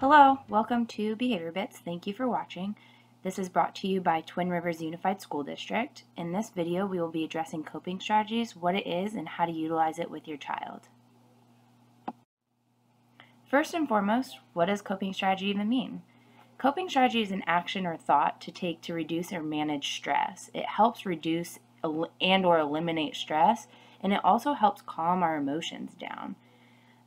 Hello, welcome to Behavior Bits. Thank you for watching. This is brought to you by Twin Rivers Unified School District. In this video, we will be addressing coping strategies, what it is, and how to utilize it with your child. First and foremost, what does coping strategy even mean? Coping strategy is an action or thought to take to reduce or manage stress. It helps reduce and or eliminate stress, and it also helps calm our emotions down.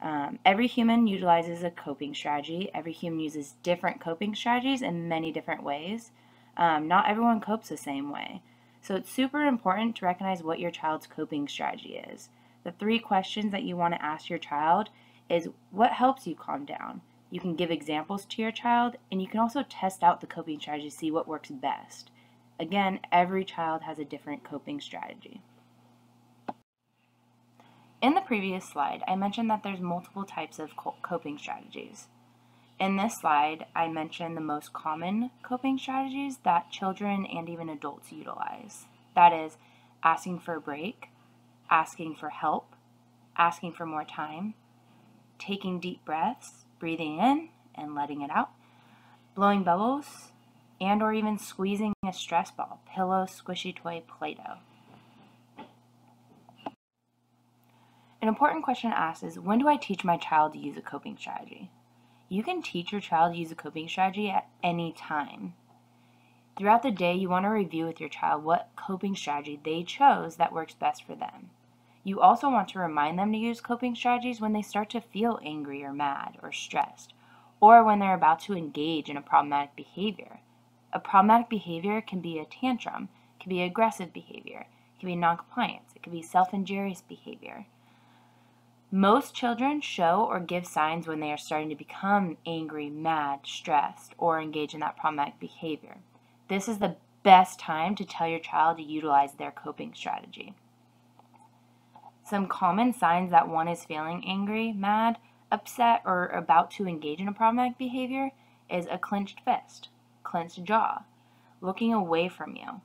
Um, every human utilizes a coping strategy. Every human uses different coping strategies in many different ways. Um, not everyone copes the same way. So it's super important to recognize what your child's coping strategy is. The three questions that you want to ask your child is what helps you calm down? You can give examples to your child and you can also test out the coping strategy to see what works best. Again, every child has a different coping strategy. In the previous slide, I mentioned that there's multiple types of coping strategies. In this slide, I mentioned the most common coping strategies that children and even adults utilize. That is, asking for a break, asking for help, asking for more time, taking deep breaths, breathing in and letting it out, blowing bubbles, and or even squeezing a stress ball, pillow, squishy toy, Play-Doh. An important question to ask is when do I teach my child to use a coping strategy? You can teach your child to use a coping strategy at any time. Throughout the day, you want to review with your child what coping strategy they chose that works best for them. You also want to remind them to use coping strategies when they start to feel angry or mad or stressed, or when they're about to engage in a problematic behavior. A problematic behavior can be a tantrum, can be aggressive behavior, can be noncompliance, it can be self-injurious behavior. Most children show or give signs when they are starting to become angry, mad, stressed, or engage in that problematic behavior. This is the best time to tell your child to utilize their coping strategy. Some common signs that one is feeling angry, mad, upset, or about to engage in a problematic behavior is a clenched fist, clenched jaw, looking away from you,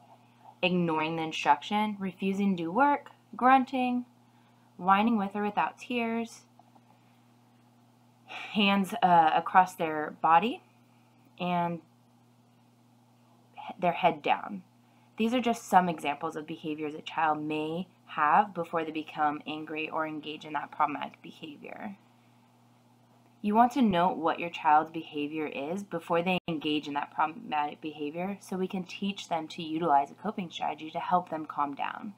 ignoring the instruction, refusing to do work, grunting, whining with or without tears, hands uh, across their body, and their head down. These are just some examples of behaviors a child may have before they become angry or engage in that problematic behavior. You want to note what your child's behavior is before they engage in that problematic behavior so we can teach them to utilize a coping strategy to help them calm down.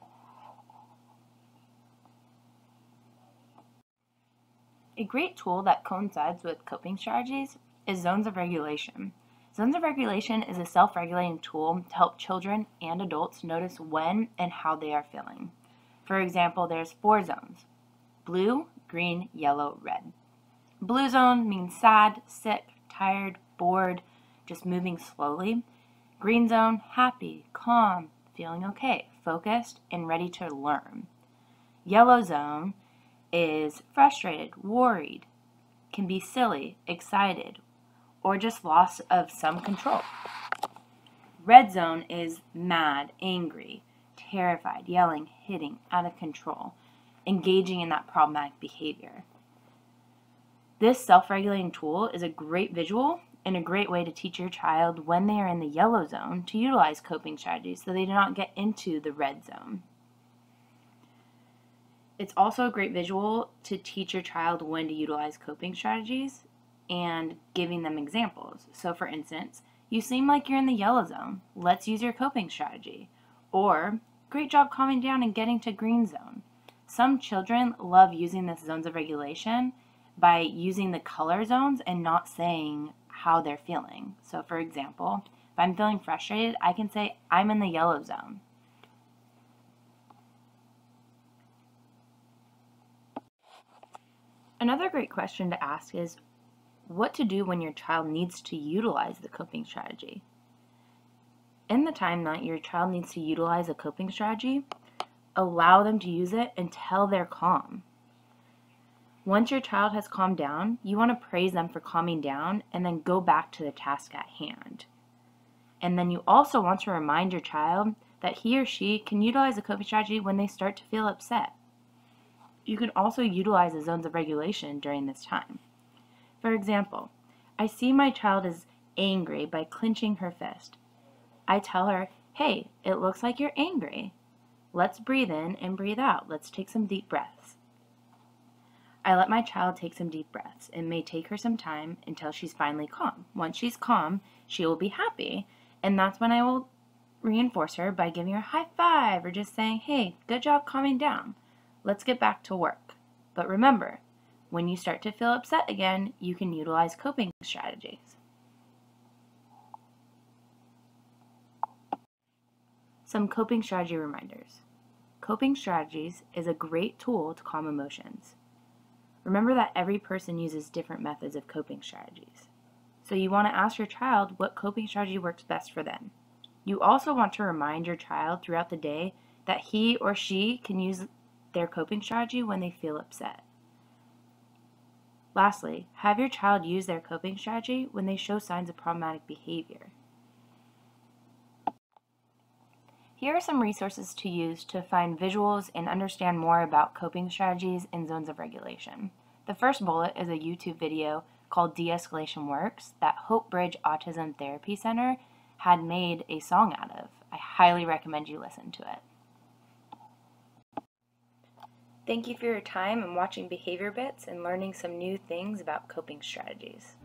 A great tool that coincides with coping strategies is zones of regulation. Zones of regulation is a self-regulating tool to help children and adults notice when and how they are feeling. For example, there's four zones. Blue, green, yellow, red. Blue zone means sad, sick, tired, bored, just moving slowly. Green zone, happy, calm, feeling okay, focused, and ready to learn. Yellow zone is frustrated, worried, can be silly, excited, or just loss of some control. Red zone is mad, angry, terrified, yelling, hitting, out of control, engaging in that problematic behavior. This self-regulating tool is a great visual and a great way to teach your child when they are in the yellow zone to utilize coping strategies so they do not get into the red zone. It's also a great visual to teach your child when to utilize coping strategies and giving them examples. So for instance, you seem like you're in the yellow zone. Let's use your coping strategy. Or, great job calming down and getting to green zone. Some children love using the zones of regulation by using the color zones and not saying how they're feeling. So for example, if I'm feeling frustrated, I can say, I'm in the yellow zone. Another great question to ask is what to do when your child needs to utilize the coping strategy. In the time that your child needs to utilize a coping strategy, allow them to use it until they're calm. Once your child has calmed down, you want to praise them for calming down and then go back to the task at hand. And then you also want to remind your child that he or she can utilize a coping strategy when they start to feel upset. You can also utilize the zones of regulation during this time. For example, I see my child is angry by clenching her fist. I tell her, hey, it looks like you're angry. Let's breathe in and breathe out. Let's take some deep breaths. I let my child take some deep breaths. It may take her some time until she's finally calm. Once she's calm, she will be happy, and that's when I will reinforce her by giving her a high five or just saying, hey, good job calming down. Let's get back to work. But remember, when you start to feel upset again, you can utilize coping strategies. Some coping strategy reminders. Coping strategies is a great tool to calm emotions. Remember that every person uses different methods of coping strategies. So you want to ask your child what coping strategy works best for them. You also want to remind your child throughout the day that he or she can use their coping strategy when they feel upset. Lastly, have your child use their coping strategy when they show signs of problematic behavior. Here are some resources to use to find visuals and understand more about coping strategies and zones of regulation. The first bullet is a YouTube video called De-Escalation Works that Hopebridge Autism Therapy Center had made a song out of. I highly recommend you listen to it. Thank you for your time and watching Behavior Bits and learning some new things about coping strategies.